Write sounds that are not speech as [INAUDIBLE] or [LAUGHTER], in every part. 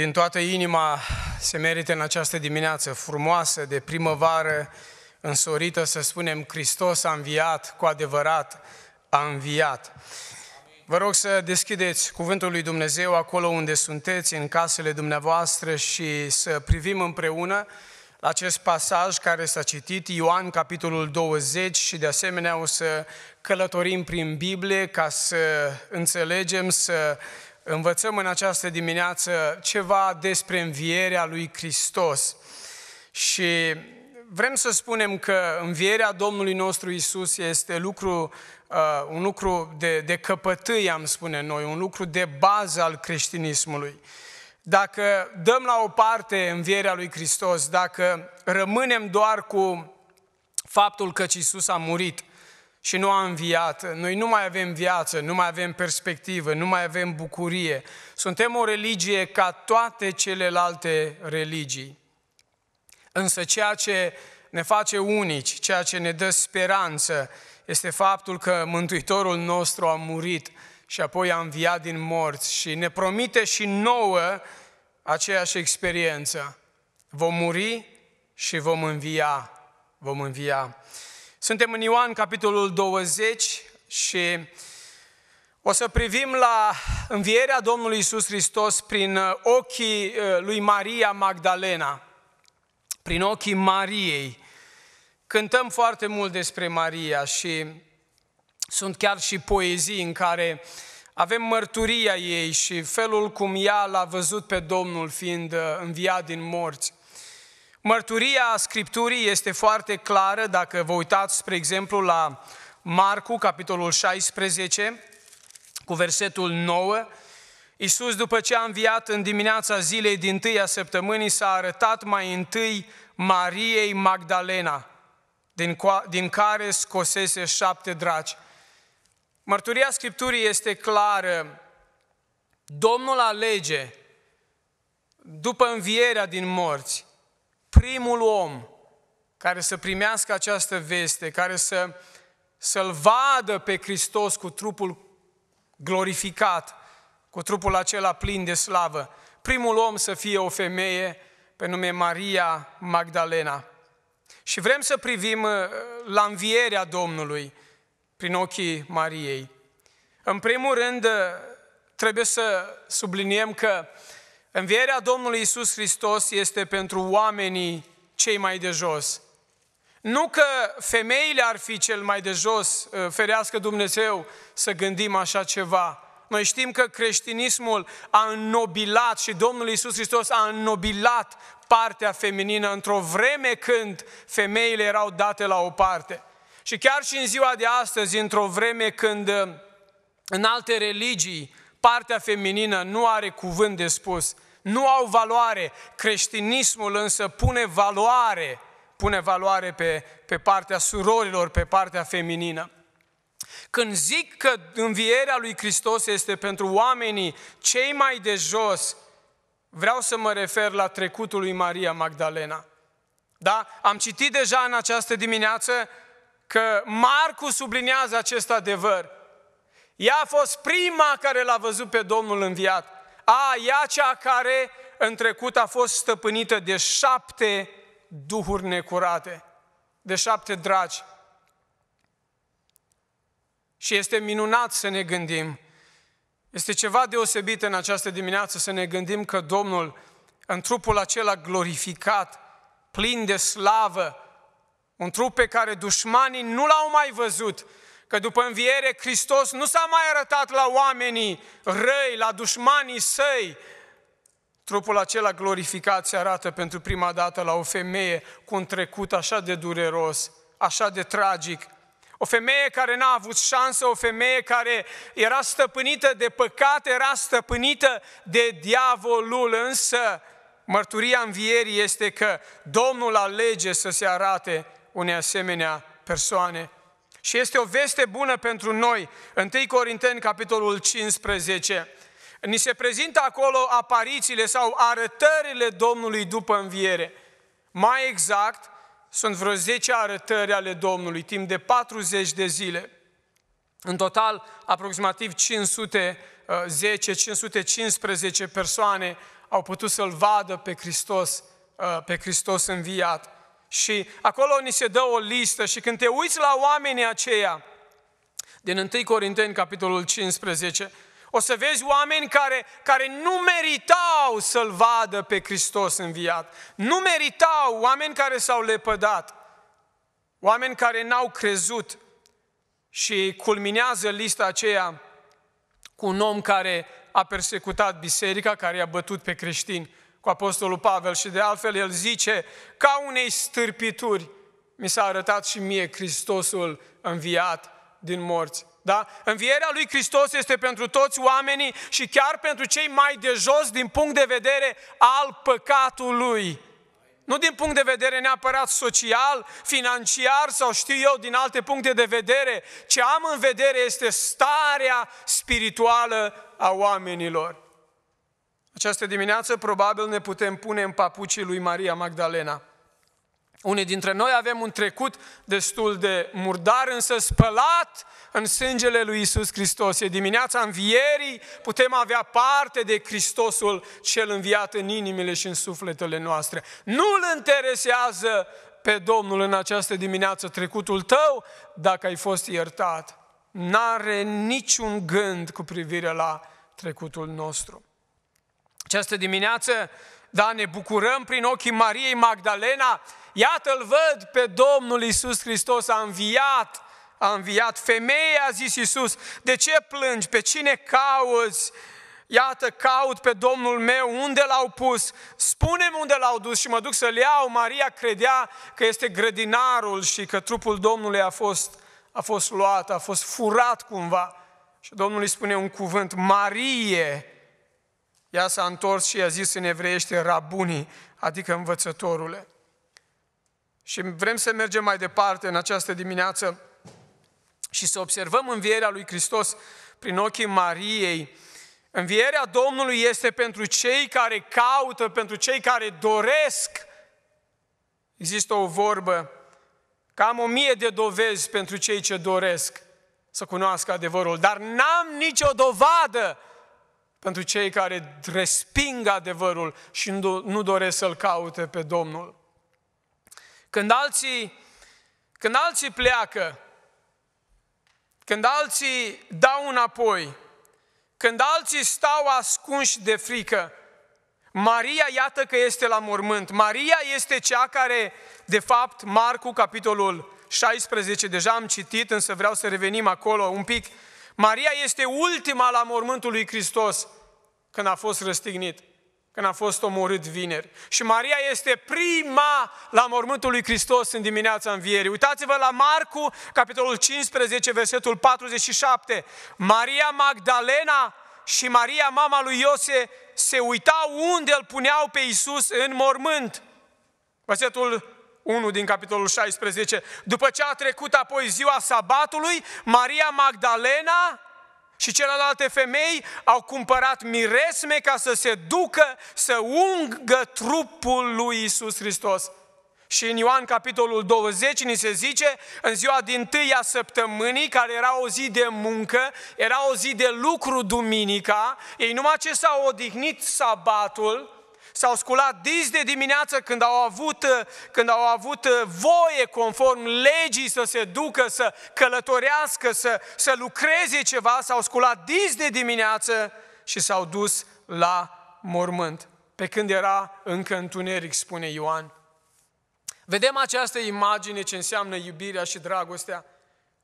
din toată inima se merită în această dimineață frumoasă de primăvară, însorită să spunem Hristos a înviat, cu adevărat a înviat. Vă rog să deschideți Cuvântul lui Dumnezeu acolo unde sunteți, în casele dumneavoastră și să privim împreună la acest pasaj care s-a citit, Ioan, capitolul 20 și de asemenea o să călătorim prin Biblie ca să înțelegem, să învățăm în această dimineață ceva despre învierea lui Hristos. Și vrem să spunem că învierea Domnului nostru Isus este lucru, uh, un lucru de, de căpătâi, am spune noi, un lucru de bază al creștinismului. Dacă dăm la o parte învierea lui Hristos, dacă rămânem doar cu faptul că Isus a murit, și nu a înviat, noi nu mai avem viață, nu mai avem perspectivă, nu mai avem bucurie. Suntem o religie ca toate celelalte religii. Însă ceea ce ne face unici, ceea ce ne dă speranță, este faptul că Mântuitorul nostru a murit și apoi a înviat din morți și ne promite și nouă aceeași experiență. Vom muri și vom învia. Vom învia. Suntem în Ioan, capitolul 20 și o să privim la învierea Domnului Isus Hristos prin uh, ochii uh, lui Maria Magdalena, prin ochii Mariei. Cântăm foarte mult despre Maria și sunt chiar și poezii în care avem mărturia ei și felul cum ea l-a văzut pe Domnul fiind uh, înviat din morți. Mărturia Scripturii este foarte clară dacă vă uitați, spre exemplu, la Marcu, capitolul 16, cu versetul 9. Iisus, după ce a înviat în dimineața zilei din tâia săptămânii, s-a arătat mai întâi Mariei Magdalena, din, din care scosese șapte draci. Mărturia Scripturii este clară. Domnul alege, după învierea din morți, primul om care să primească această veste, care să, să-L vadă pe Hristos cu trupul glorificat, cu trupul acela plin de slavă. Primul om să fie o femeie pe nume Maria Magdalena. Și vrem să privim uh, la învierea Domnului prin ochii Mariei. În primul rând, uh, trebuie să subliniem că Învierea Domnului Isus Hristos este pentru oamenii cei mai de jos. Nu că femeile ar fi cel mai de jos, uh, ferească Dumnezeu să gândim așa ceva. Noi știm că creștinismul a înnobilat și Domnul Isus Hristos a înnobilat partea feminină într-o vreme când femeile erau date la o parte. Și chiar și în ziua de astăzi, într-o vreme când uh, în alte religii partea feminină nu are cuvânt de spus, nu au valoare. Creștinismul însă pune valoare, pune valoare pe, pe partea surorilor, pe partea feminină. Când zic că învierea lui Hristos este pentru oamenii cei mai de jos, vreau să mă refer la trecutul lui Maria Magdalena. Da? Am citit deja în această dimineață că Marcu sublinează acest adevăr. Ea a fost prima care l-a văzut pe Domnul înviat. A, ea cea care în trecut a fost stăpânită de șapte duhuri necurate, de șapte dragi. Și este minunat să ne gândim. Este ceva deosebit în această dimineață să ne gândim că Domnul, în trupul acela glorificat, plin de slavă, un trup pe care dușmanii nu l-au mai văzut, că după înviere Hristos nu s-a mai arătat la oamenii răi, la dușmanii săi. Trupul acela glorificat se arată pentru prima dată la o femeie cu un trecut așa de dureros, așa de tragic. O femeie care n-a avut șansă, o femeie care era stăpânită de păcat, era stăpânită de diavolul, însă mărturia învierii este că Domnul alege să se arate unei asemenea persoane. Și este o veste bună pentru noi. 1 Corinteni, capitolul 15. Ni se prezintă acolo aparițiile sau arătările Domnului după înviere. Mai exact, sunt vreo 10 arătări ale Domnului, timp de 40 de zile. În total, aproximativ 510-515 persoane au putut să-L vadă pe Hristos, uh, pe Hristos înviat. Și acolo ni se dă o listă și când te uiți la oamenii aceia, din 1 Corinteni, capitolul 15, o să vezi oameni care, care nu meritau să-L vadă pe Hristos înviat. Nu meritau, oameni care s-au lepădat, oameni care n-au crezut. Și culminează lista aceea cu un om care a persecutat biserica, care i-a bătut pe creștini, cu Apostolul Pavel. Și de altfel el zice, ca unei stârpituri, mi s-a arătat și mie Hristosul înviat din morți. Da? Învierea lui Hristos este pentru toți oamenii și chiar pentru cei mai de jos din punct de vedere al păcatului. Nu din punct de vedere neapărat social, financiar sau știu eu din alte puncte de vedere. Ce am în vedere este starea spirituală a oamenilor. Această dimineață probabil ne putem pune în papucii lui Maria Magdalena. Unii dintre noi avem un trecut destul de murdar, însă spălat în sângele lui Isus Hristos. E dimineața învierii, putem avea parte de Hristosul cel înviat în inimile și în sufletele noastre. Nu îl interesează pe Domnul în această dimineață trecutul tău dacă ai fost iertat. N-are niciun gând cu privire la trecutul nostru. Această dimineață, da, ne bucurăm prin ochii Mariei Magdalena, iată-l văd pe Domnul Isus Hristos a înviat, a înviat. Femeia, a zis Iisus, de ce plângi? Pe cine cauți? Iată, caut pe Domnul meu, unde l-au pus? Spune-mi unde l-au dus și mă duc să-l iau. Maria credea că este grădinarul și că trupul Domnului a fost, a fost luat, a fost furat cumva. Și Domnul îi spune un cuvânt, Marie. Ea s-a întors și i-a zis în evreiește, rabunii, adică învățătorule. Și vrem să mergem mai departe în această dimineață și să observăm învierea lui Hristos prin ochii Mariei. Învierea Domnului este pentru cei care caută, pentru cei care doresc. Există o vorbă că am o mie de dovezi pentru cei ce doresc să cunoască adevărul, dar n-am nicio dovadă pentru cei care resping adevărul și nu doresc să-L caute pe Domnul. Când alții, când alții pleacă, când alții dau înapoi, când alții stau ascunși de frică, Maria iată că este la mormânt. Maria este cea care, de fapt, Marcu, capitolul 16, deja am citit, însă vreau să revenim acolo un pic. Maria este ultima la mormântul lui Hristos când a fost răstignit când a fost omorât vineri. Și Maria este prima la mormântul lui Hristos în dimineața învierii. Uitați-vă la Marcu, capitolul 15, versetul 47. Maria Magdalena și Maria, mama lui Iose, se uitau unde îl puneau pe Isus în mormânt. Versetul 1 din capitolul 16. După ce a trecut apoi ziua sabatului, Maria Magdalena și celelalte femei au cumpărat miresme ca să se ducă să ungă trupul lui Isus Hristos. Și în Ioan capitolul 20 ni se zice, în ziua din tâia săptămânii, care era o zi de muncă, era o zi de lucru duminica, ei numai ce s-au odihnit sabatul, S-au sculat dis de dimineață când au avut, când au avut voie conform legii să se ducă, să călătorească, să, să lucreze ceva, s-au sculat dis de dimineață și s-au dus la mormânt, pe când era încă întuneric, spune Ioan. Vedem această imagine ce înseamnă iubirea și dragostea.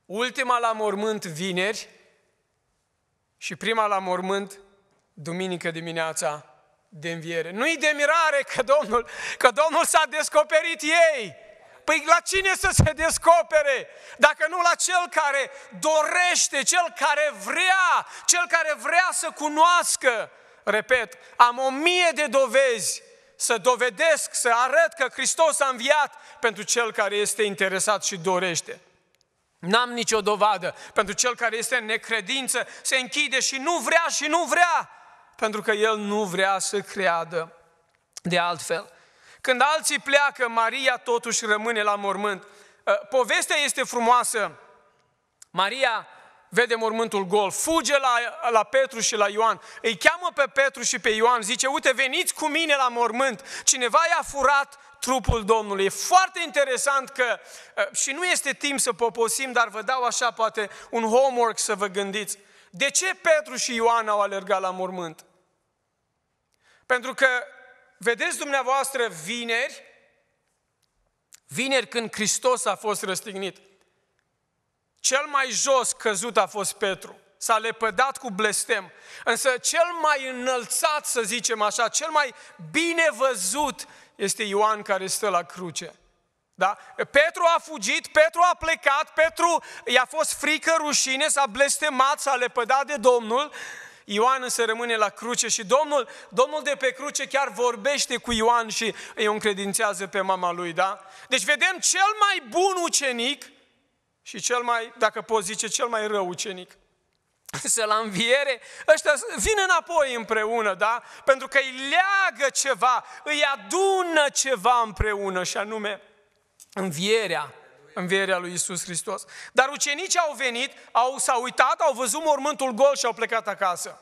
Ultima la mormânt vineri și prima la mormânt duminică dimineața de înviere. Nu-i de mirare că Domnul, că Domnul s-a descoperit ei. Păi la cine să se descopere? Dacă nu la cel care dorește, cel care vrea, cel care vrea să cunoască. Repet, am o mie de dovezi să dovedesc, să arăt că Hristos a înviat pentru cel care este interesat și dorește. N-am nicio dovadă. Pentru cel care este în necredință, se închide și nu vrea și nu vrea pentru că el nu vrea să creadă de altfel. Când alții pleacă, Maria totuși rămâne la mormânt. Ă, povestea este frumoasă. Maria vede mormântul gol, fuge la, la Petru și la Ioan, îi cheamă pe Petru și pe Ioan, zice, uite, veniți cu mine la mormânt, cineva i-a furat trupul Domnului. E foarte interesant că, uh, și nu este timp să poposim, dar vă dau așa poate un homework să vă gândiți. De ce Petru și Ioan au alergat la mormânt? Pentru că, vedeți dumneavoastră, vineri, vineri când Hristos a fost răstignit, cel mai jos căzut a fost Petru. S-a lepădat cu blestem. Însă cel mai înălțat, să zicem așa, cel mai bine văzut este Ioan care stă la cruce. Da? Petru a fugit, Petru a plecat, Petru i-a fost frică, rușine, s-a blestemat, s-a lepădat de Domnul, Ioan însă rămâne la cruce și Domnul, Domnul de pe cruce chiar vorbește cu Ioan și îi încredințează pe mama lui, da? Deci vedem cel mai bun ucenic și cel mai, dacă pot zice, cel mai rău ucenic. [LAUGHS] Însă la înviere, ăștia vin înapoi împreună, da? Pentru că îi leagă ceva, îi adună ceva împreună și anume învierea, învierea lui Isus Hristos. Dar ucenicii au venit, au, s-au uitat, au văzut mormântul gol și au plecat acasă.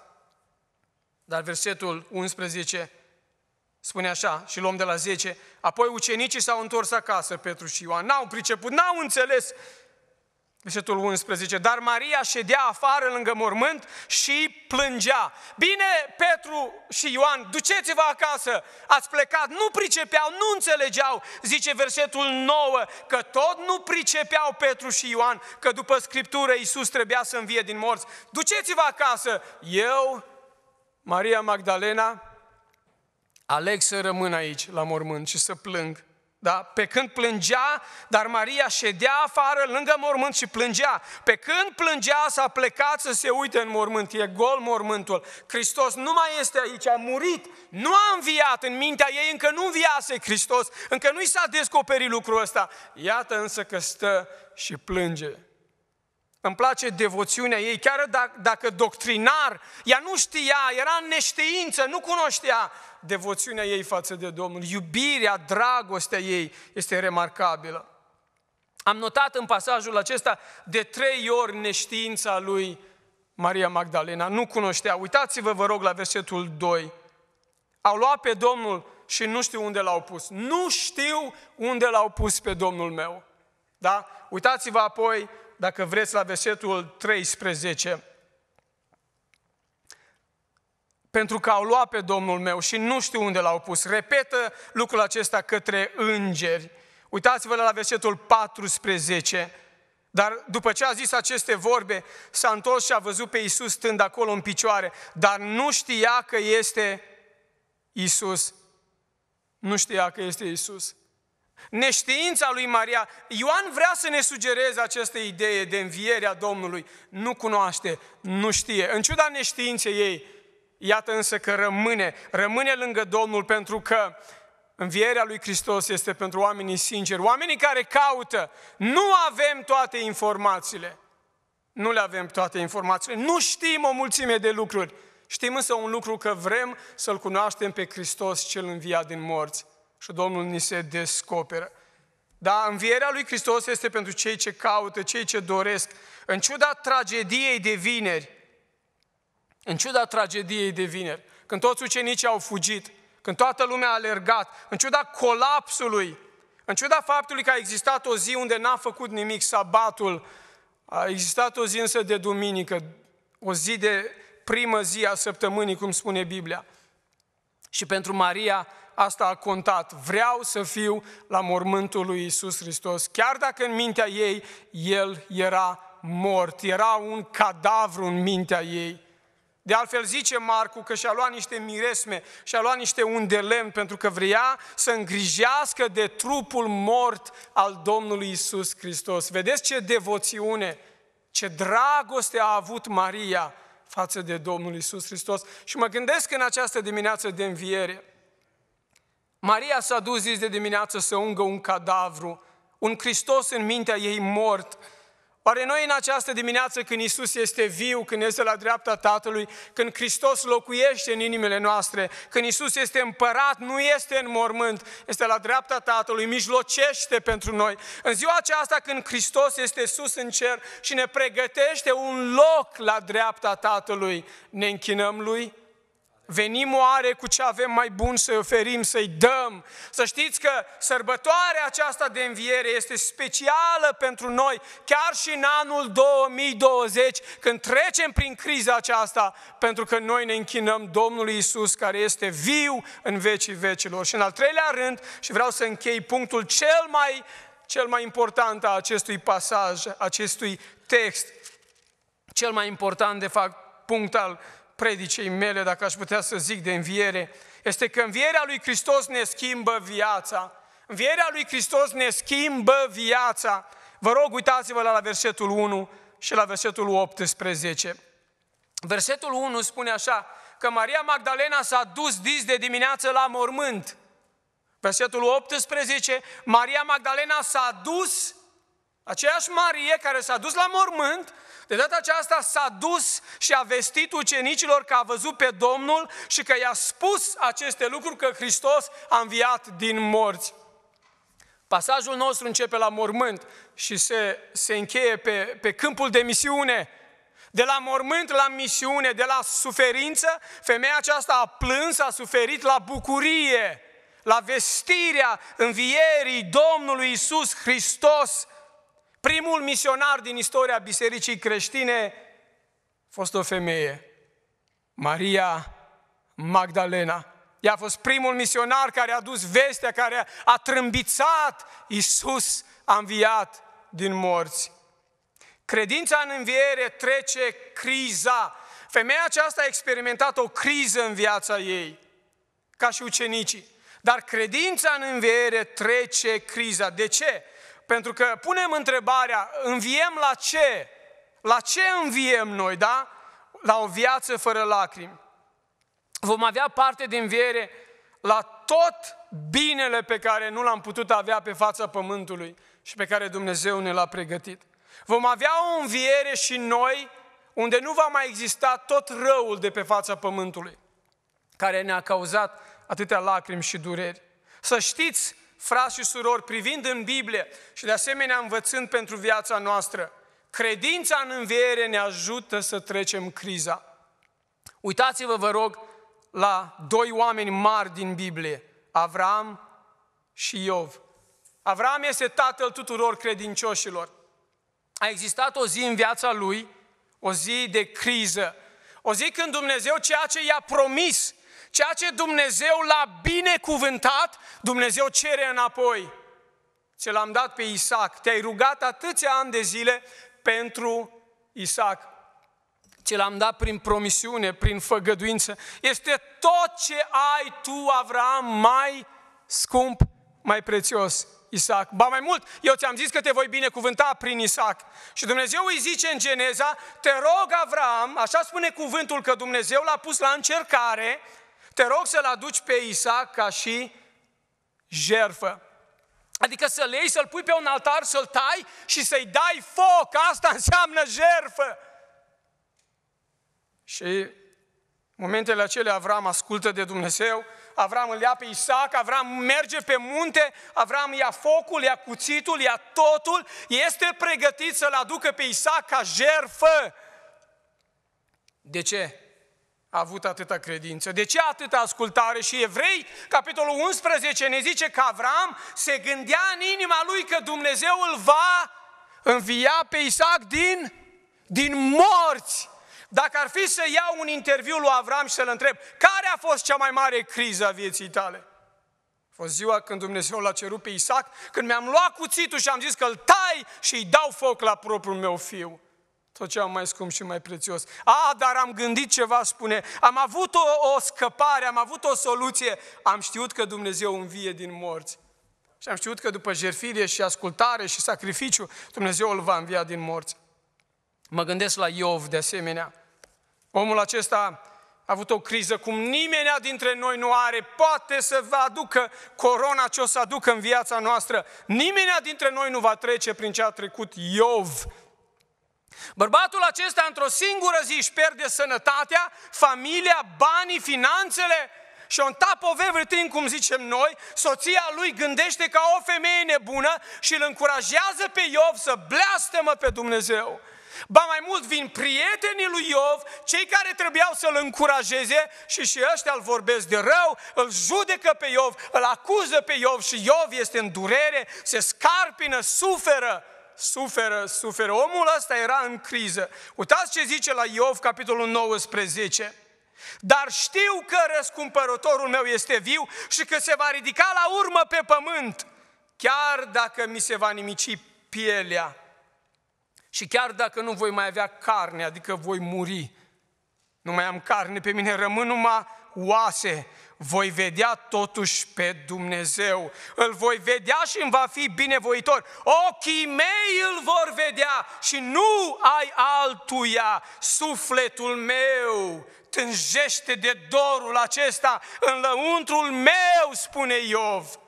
Dar versetul 11 spune așa, și luăm de la 10, apoi ucenicii s-au întors acasă, Petru și Ioan, n-au priceput, n-au înțeles Versetul 11. Dar Maria ședea afară lângă mormânt și plângea. Bine, Petru și Ioan, duceți-vă acasă, ați plecat, nu pricepeau, nu înțelegeau, zice versetul 9, că tot nu pricepeau Petru și Ioan, că după Scriptură Iisus trebuia să învie din morți. Duceți-vă acasă. Eu, Maria Magdalena, aleg să rămân aici la mormânt și să plâng da? Pe când plângea, dar Maria ședea afară lângă mormânt și plângea. Pe când plângea, s-a plecat să se uite în mormânt. E gol mormântul. Hristos nu mai este aici, a murit. Nu a înviat în mintea ei, încă nu înviase Hristos. Încă nu i s-a descoperit lucrul ăsta. Iată însă că stă și plânge. Îmi place devoțiunea ei, chiar dacă doctrinar, ea nu știa, era în neștiință, nu cunoștea devoțiunea ei față de Domnul. Iubirea, dragostea ei este remarcabilă. Am notat în pasajul acesta de trei ori neștiința lui Maria Magdalena. Nu cunoștea. Uitați-vă, vă rog, la versetul 2. Au luat pe Domnul și nu știu unde l-au pus. Nu știu unde l-au pus pe Domnul meu. Da? Uitați-vă apoi dacă vreți, la versetul 13. Pentru că au luat pe Domnul meu și nu știu unde l-au pus. Repetă lucrul acesta către îngeri. Uitați-vă la versetul 14. Dar după ce a zis aceste vorbe, s-a întors și a văzut pe Iisus stând acolo în picioare, dar nu știa că este Iisus. Nu știa că este Iisus neștiința lui Maria. Ioan vrea să ne sugereze această idee de învierea Domnului. Nu cunoaște, nu știe. În ciuda neștiinței ei, iată însă că rămâne, rămâne lângă Domnul pentru că învierea lui Hristos este pentru oamenii sinceri, oamenii care caută. Nu avem toate informațiile. Nu le avem toate informațiile. Nu știm o mulțime de lucruri. Știm însă un lucru că vrem să-L cunoaștem pe Hristos cel înviat din morți și Domnul ni se descoperă. Dar învierea lui Hristos este pentru cei ce caută, cei ce doresc. În ciuda tragediei de vineri, în ciuda tragediei de vineri, când toți ucenicii au fugit, când toată lumea a alergat, în ciuda colapsului, în ciuda faptului că a existat o zi unde n-a făcut nimic, sabatul, a existat o zi însă de duminică, o zi de primă zi a săptămânii, cum spune Biblia. Și pentru Maria asta a contat. Vreau să fiu la mormântul lui Isus Hristos. Chiar dacă în mintea ei el era mort, era un cadavru în mintea ei. De altfel zice Marcu că și-a luat niște miresme, și-a luat niște unde lemn pentru că vrea să îngrijească de trupul mort al Domnului Isus Hristos. Vedeți ce devoțiune, ce dragoste a avut Maria față de Domnul Isus Hristos. Și mă gândesc în această dimineață de înviere, Maria s-a dus zis de dimineață să ungă un cadavru, un Hristos în mintea ei mort, Oare noi în această dimineață când Isus este viu, când este la dreapta Tatălui, când Hristos locuiește în inimile noastre, când Isus este împărat, nu este în mormânt, este la dreapta Tatălui, mijlocește pentru noi. În ziua aceasta când Hristos este sus în cer și ne pregătește un loc la dreapta Tatălui, ne închinăm Lui? Venim oare cu ce avem mai bun să oferim, să-i dăm. Să știți că sărbătoarea aceasta de înviere este specială pentru noi, chiar și în anul 2020, când trecem prin criza aceasta, pentru că noi ne închinăm Domnului Isus, care este viu în vecii vecilor. Și în al treilea rând, și vreau să închei punctul cel mai, cel mai important a acestui pasaj, acestui text, cel mai important, de fapt, punct al predicei mele, dacă aș putea să zic de înviere, este că învierea lui Hristos ne schimbă viața. Învierea lui Hristos ne schimbă viața. Vă rog, uitați-vă la, la versetul 1 și la versetul 18. Versetul 1 spune așa, că Maria Magdalena s-a dus dis de dimineață la mormânt. Versetul 18, Maria Magdalena s-a dus, aceeași Marie care s-a dus la mormânt, de data aceasta s-a dus și a vestit ucenicilor că a văzut pe Domnul și că i-a spus aceste lucruri, că Hristos a înviat din morți. Pasajul nostru începe la mormânt și se, se încheie pe, pe câmpul de misiune. De la mormânt la misiune, de la suferință, femeia aceasta a plâns, a suferit la bucurie, la vestirea învierii Domnului Isus Hristos Primul misionar din istoria bisericii creștine a fost o femeie, Maria Magdalena. Ea a fost primul misionar care a dus vestea, care a trâmbițat Iisus a înviat din morți. Credința în înviere trece criza. Femeia aceasta a experimentat o criză în viața ei, ca și ucenicii. Dar credința în înviere trece criza. De ce? Pentru că punem întrebarea, înviem la ce? La ce înviem noi, da? La o viață fără lacrimi. Vom avea parte de înviere la tot binele pe care nu l-am putut avea pe fața pământului și pe care Dumnezeu ne l-a pregătit. Vom avea o înviere și noi unde nu va mai exista tot răul de pe fața pământului, care ne-a cauzat atâtea lacrimi și dureri. Să știți frați și surori, privind în Biblie și de asemenea învățând pentru viața noastră, credința în înviere ne ajută să trecem criza. Uitați-vă, vă rog, la doi oameni mari din Biblie, Avram și Iov. Avram este tatăl tuturor credincioșilor. A existat o zi în viața lui, o zi de criză, o zi când Dumnezeu ceea ce i-a promis Ceea ce Dumnezeu l-a binecuvântat, Dumnezeu cere înapoi. Ce l-am dat pe Isaac. Te-ai rugat atâția ani de zile pentru Isaac. Ce l-am dat prin promisiune, prin făgăduință. Este tot ce ai tu, Avram, mai scump, mai prețios. Isaac. Ba mai mult, eu ți-am zis că te voi binecuvânta prin Isaac. Și Dumnezeu îi zice în Geneza, te rog Avram, așa spune cuvântul că Dumnezeu l-a pus la încercare te rog să-l aduci pe Isaac ca și jerfă. Adică să-l iei, să-l pui pe un altar, să-l tai și să-i dai foc. Asta înseamnă jerfă. Și momentele acelea Avram ascultă de Dumnezeu, Avram îl ia pe Isaac, Avram merge pe munte, Avram ia focul, ia cuțitul, ia totul, este pregătit să-l aducă pe Isaac ca jerfă. De ce? A avut atâta credință? De ce atâta ascultare? Și Evrei, capitolul 11, ne zice că Avram se gândea în inima lui că Dumnezeu îl va învia pe Isaac din, din morți. Dacă ar fi să iau un interviu lui Avram și să-l întreb, care a fost cea mai mare criză a vieții tale? A fost ziua când Dumnezeu l-a cerut pe Isaac, când mi-am luat cuțitul și am zis că îl tai și îi dau foc la propriul meu fiu tot ce am mai scump și mai prețios. A, dar am gândit ceva, spune, am avut o, o scăpare, am avut o soluție, am știut că Dumnezeu învie din morți. Și am știut că după jertfire și ascultare și sacrificiu, Dumnezeu îl va învia din morți. Mă gândesc la Iov de asemenea. Omul acesta a avut o criză cum nimeni dintre noi nu are, poate să vă aducă corona ce o să aducă în viața noastră. Nimeni dintre noi nu va trece prin ce a trecut Iov Bărbatul acesta într-o singură zi își pierde sănătatea, familia, banii, finanțele și on top of everything, cum zicem noi, soția lui gândește ca o femeie nebună și îl încurajează pe Iov să bleastemă pe Dumnezeu. Ba mai mult vin prietenii lui Iov, cei care trebuiau să-l încurajeze și și ăștia îl vorbesc de rău, îl judecă pe Iov, îl acuză pe Iov și Iov este în durere, se scarpină, suferă suferă, suferă. Omul ăsta era în criză. Uitați ce zice la Iov, capitolul 19. Dar știu că răscumpărătorul meu este viu și că se va ridica la urmă pe pământ, chiar dacă mi se va nimici pielea. Și chiar dacă nu voi mai avea carne, adică voi muri, nu mai am carne pe mine, rămân numai oase, voi vedea totuși pe Dumnezeu. Îl voi vedea și îmi va fi binevoitor. Ochii mei îl vor vedea și nu ai altuia. Sufletul meu tânjește de dorul acesta în lăuntrul meu, spune Iov.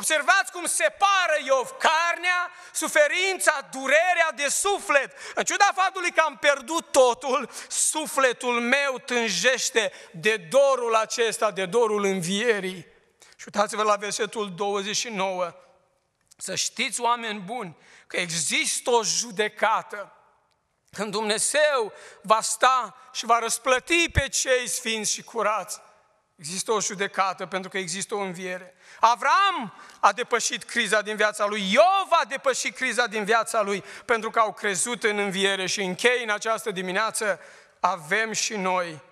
Observați cum separă Iov carnea, suferința, durerea de suflet. În ciuda faptului că am pierdut totul, sufletul meu tânjește de dorul acesta, de dorul învierii. Și uitați-vă la versetul 29. Să știți, oameni buni, că există o judecată când Dumnezeu va sta și va răsplăti pe cei sfinți și curați. Există o judecată pentru că există o înviere. Avram a depășit criza din viața lui, Iov a depășit criza din viața lui pentru că au crezut în înviere și închei în această dimineață avem și noi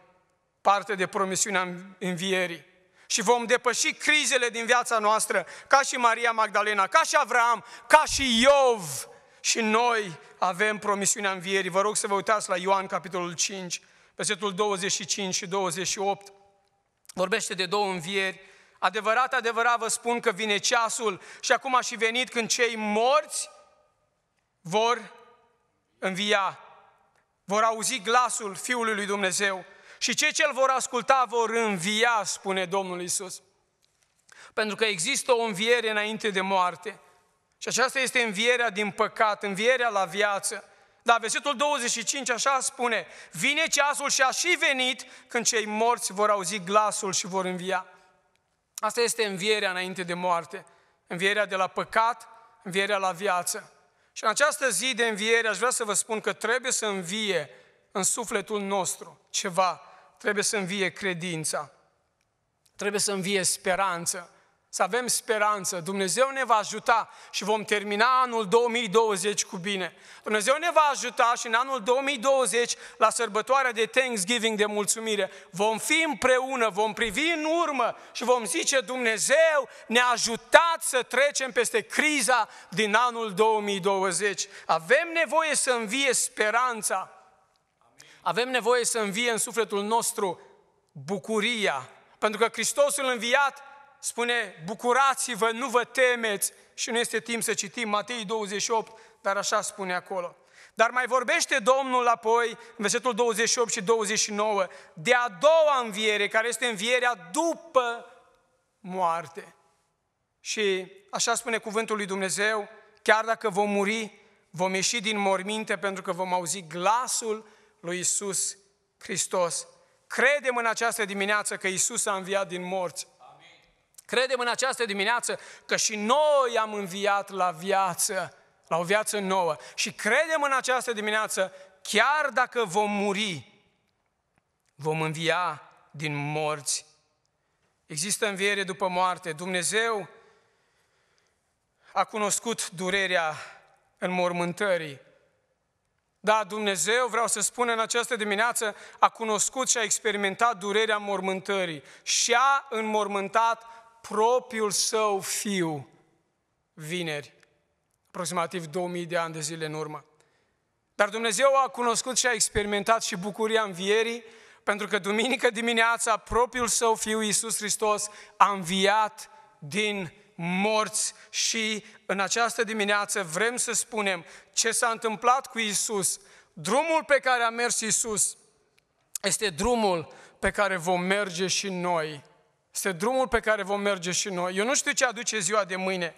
parte de promisiunea învierii. Și vom depăși crizele din viața noastră, ca și Maria Magdalena, ca și Avram, ca și Iov. Și noi avem promisiunea învierii. Vă rog să vă uitați la Ioan, capitolul 5, versetul 25 și 28. Vorbește de două învieri. Adevărat, adevărat vă spun că vine ceasul și acum a și venit când cei morți vor învia, vor auzi glasul Fiului lui Dumnezeu și cei ce îl vor asculta vor învia, spune Domnul Isus. Pentru că există o înviere înainte de moarte. Și aceasta este învierea din păcat, învierea la viață. Da, versetul 25 așa spune, vine ceasul și a și venit când cei morți vor auzi glasul și vor învia. Asta este învierea înainte de moarte, învierea de la păcat, învierea la viață. Și în această zi de înviere aș vrea să vă spun că trebuie să învie în sufletul nostru ceva, trebuie să învie credința, trebuie să învie speranță, să avem speranță. Dumnezeu ne va ajuta și vom termina anul 2020 cu bine. Dumnezeu ne va ajuta și în anul 2020, la sărbătoarea de Thanksgiving, de mulțumire, vom fi împreună, vom privi în urmă și vom zice Dumnezeu ne-a ajutat să trecem peste criza din anul 2020. Avem nevoie să învie speranța. Avem nevoie să învie în sufletul nostru bucuria. Pentru că Hristosul înviat spune, bucurați-vă, nu vă temeți, și nu este timp să citim Matei 28, dar așa spune acolo. Dar mai vorbește Domnul apoi, în versetul 28 și 29, de a doua înviere, care este învierea după moarte. Și așa spune cuvântul lui Dumnezeu, chiar dacă vom muri, vom ieși din morminte pentru că vom auzi glasul lui Isus Hristos. Credem în această dimineață că Isus a înviat din morți Credem în această dimineață că și noi am înviat la viață, la o viață nouă. Și credem în această dimineață, chiar dacă vom muri, vom învia din morți. Există înviere după moarte. Dumnezeu a cunoscut durerea înmormântării. Da, Dumnezeu, vreau să spun în această dimineață, a cunoscut și a experimentat durerea mormântării și a înmormântat propriul său fiu vineri, aproximativ 2000 de ani de zile în urmă. Dar Dumnezeu a cunoscut și a experimentat și bucuria învierii, pentru că duminică dimineața propriul său fiu Iisus Hristos a înviat din morți și în această dimineață vrem să spunem ce s-a întâmplat cu Iisus. Drumul pe care a mers Iisus este drumul pe care vom merge și noi este drumul pe care vom merge și noi. Eu nu știu ce aduce ziua de mâine,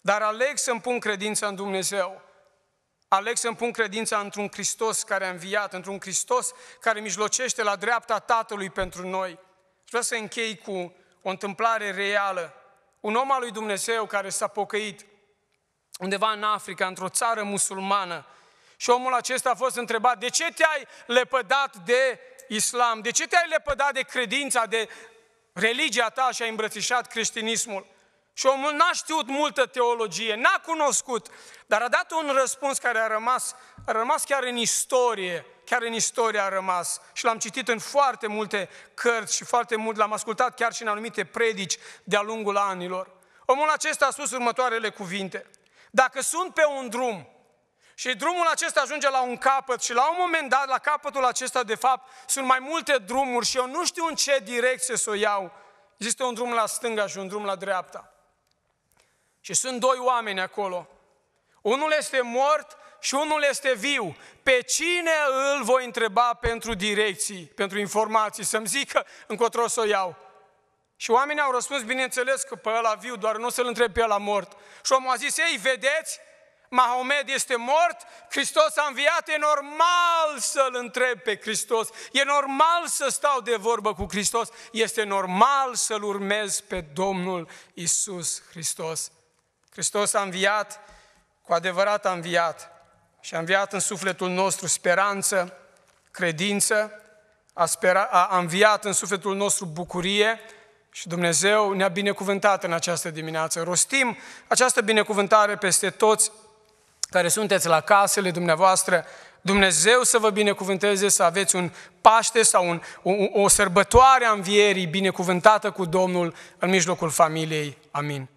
dar aleg să-mi pun credința în Dumnezeu. Aleg să-mi pun credința într-un Hristos care a înviat, într-un Hristos care mijlocește la dreapta Tatălui pentru noi. Și vreau să închei cu o întâmplare reală. Un om al lui Dumnezeu care s-a pocăit undeva în Africa, într-o țară musulmană, și omul acesta a fost întrebat, de ce te-ai lepădat de islam? De ce te-ai lepădat de credința, de religia ta și ai îmbrățișat creștinismul? Și omul n-a știut multă teologie, n-a cunoscut, dar a dat un răspuns care a rămas, a rămas chiar în istorie, chiar în istorie a rămas. Și l-am citit în foarte multe cărți și foarte mult, l-am ascultat chiar și în anumite predici de-a lungul anilor. Omul acesta a spus următoarele cuvinte. Dacă sunt pe un drum și drumul acesta ajunge la un capăt și la un moment dat, la capătul acesta, de fapt, sunt mai multe drumuri și eu nu știu în ce direcție să o iau. Există un drum la stânga și un drum la dreapta. Și sunt doi oameni acolo. Unul este mort și unul este viu. Pe cine îl voi întreba pentru direcții, pentru informații, să-mi zică încotro să o iau? Și oamenii au răspuns, bineînțeles că pe ăla viu, doar nu să-l întreb pe ăla mort. Și omul a zis, ei, vedeți? Mahomed este mort, Hristos a înviat, e normal să-L întreb pe Hristos, e normal să stau de vorbă cu Hristos, este normal să-L urmez pe Domnul Isus Hristos. Hristos a înviat, cu adevărat a înviat și a înviat în sufletul nostru speranță, credință, a, spera, a înviat în sufletul nostru bucurie și Dumnezeu ne-a binecuvântat în această dimineață. Rostim această binecuvântare peste toți care sunteți la casele dumneavoastră, Dumnezeu să vă binecuvânteze, să aveți un Paște sau un, o, o sărbătoare a învierii binecuvântată cu Domnul în mijlocul familiei. Amin.